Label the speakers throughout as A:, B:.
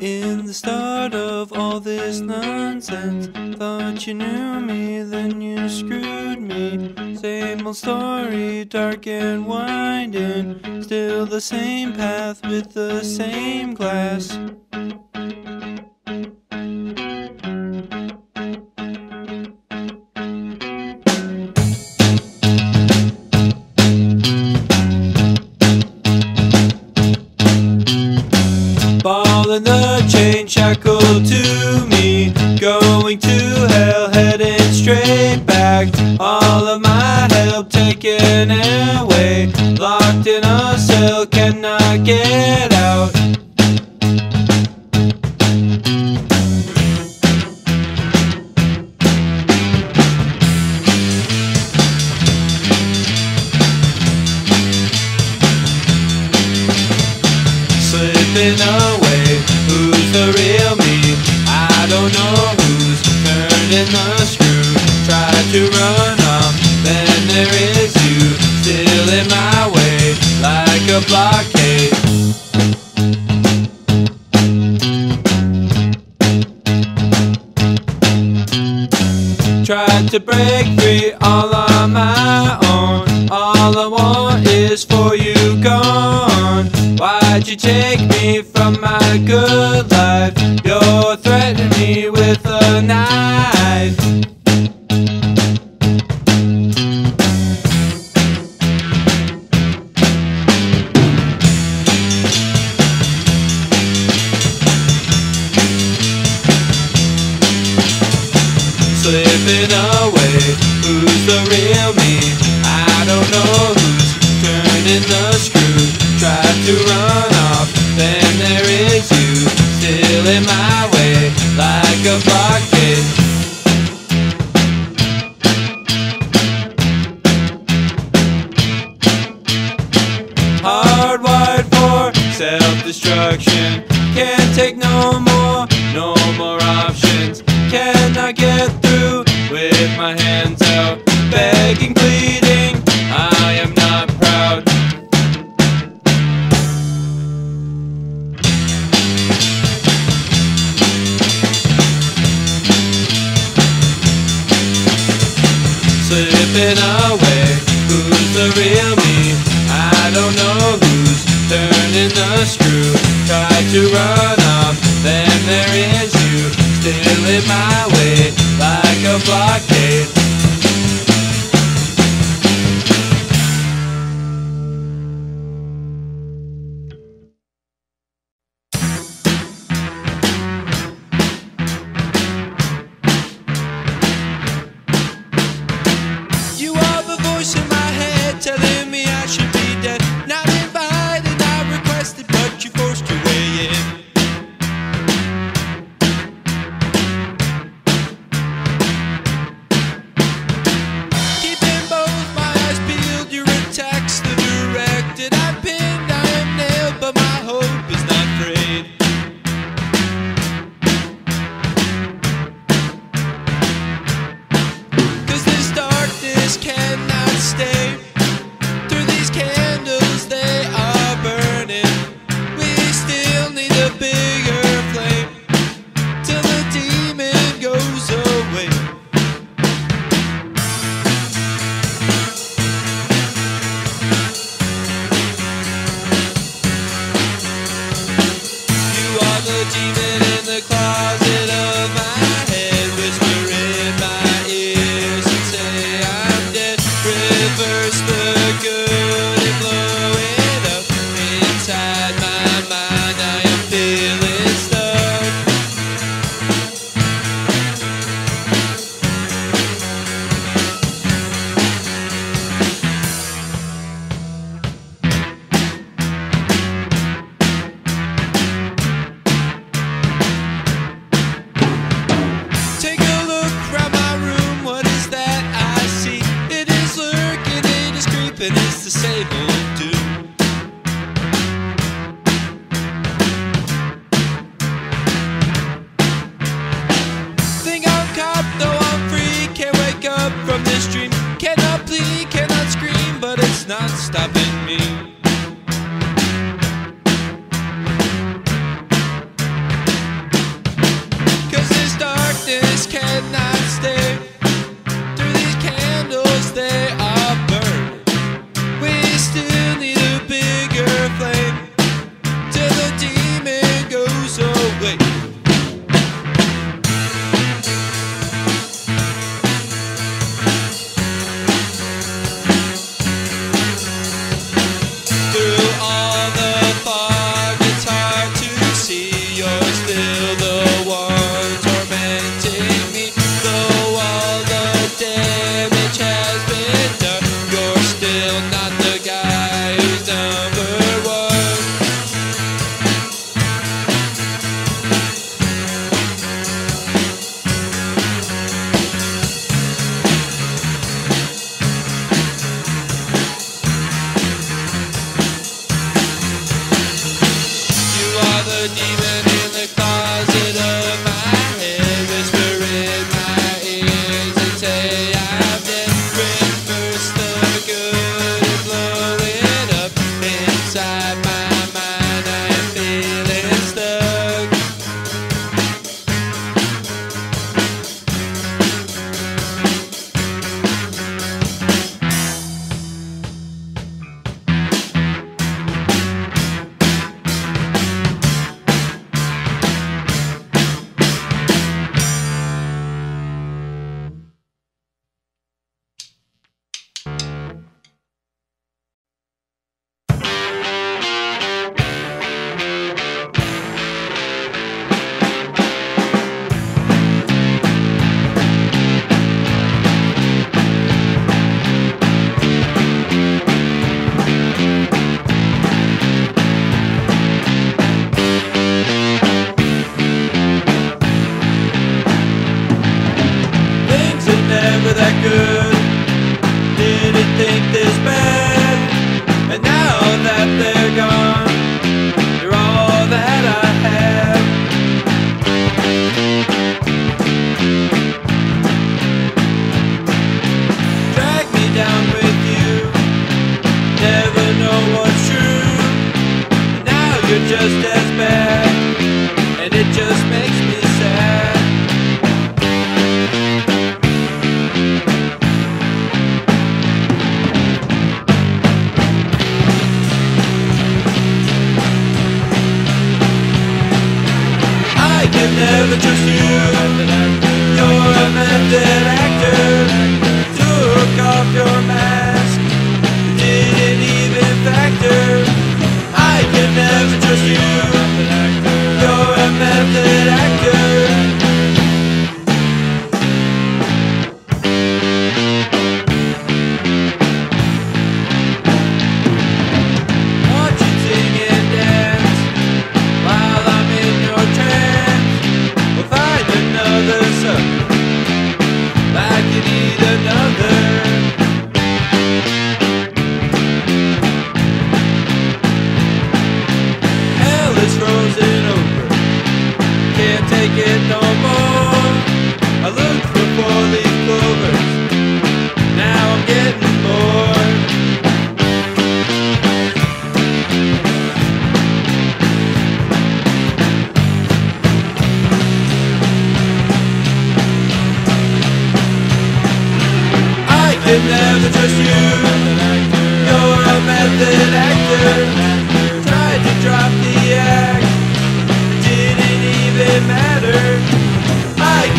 A: In the start of all this nonsense, thought you knew me, then you screwed me. Same old story, dark and winding, still the same path with the same glass. Taken away, locked in a cell, cannot get out. Slipping away, gone. Why'd you take me from my good life? You're threatening me with a knife. Slipping away, who's the real me? I don't know who's turning the screw. Tried to run off, then there is you, still in my way, like a blockade. Hardwired for self-destruction. Can't take no more, no more options. Cannot get through with my hands out, begging, pleading. To run off, then there is you, still in my way, like a blockade. It is good. Didn't think this bad. And now that they're gone, you're all that I have. Drag me down with you. Never know what's true. Now you're just as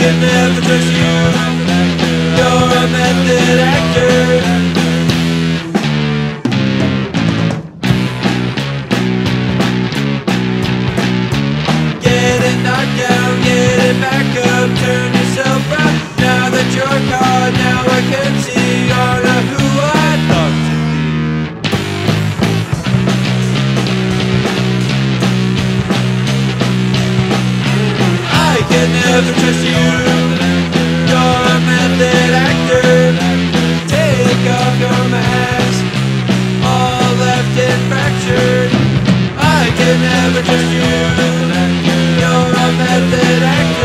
A: never trust you. You're a method actor. Get it knocked down, get it back up, turn yourself round. Now that you're caught, trust you. You're a method actor Take off your mask. All left and fractured. I can never trust you. You're a method actor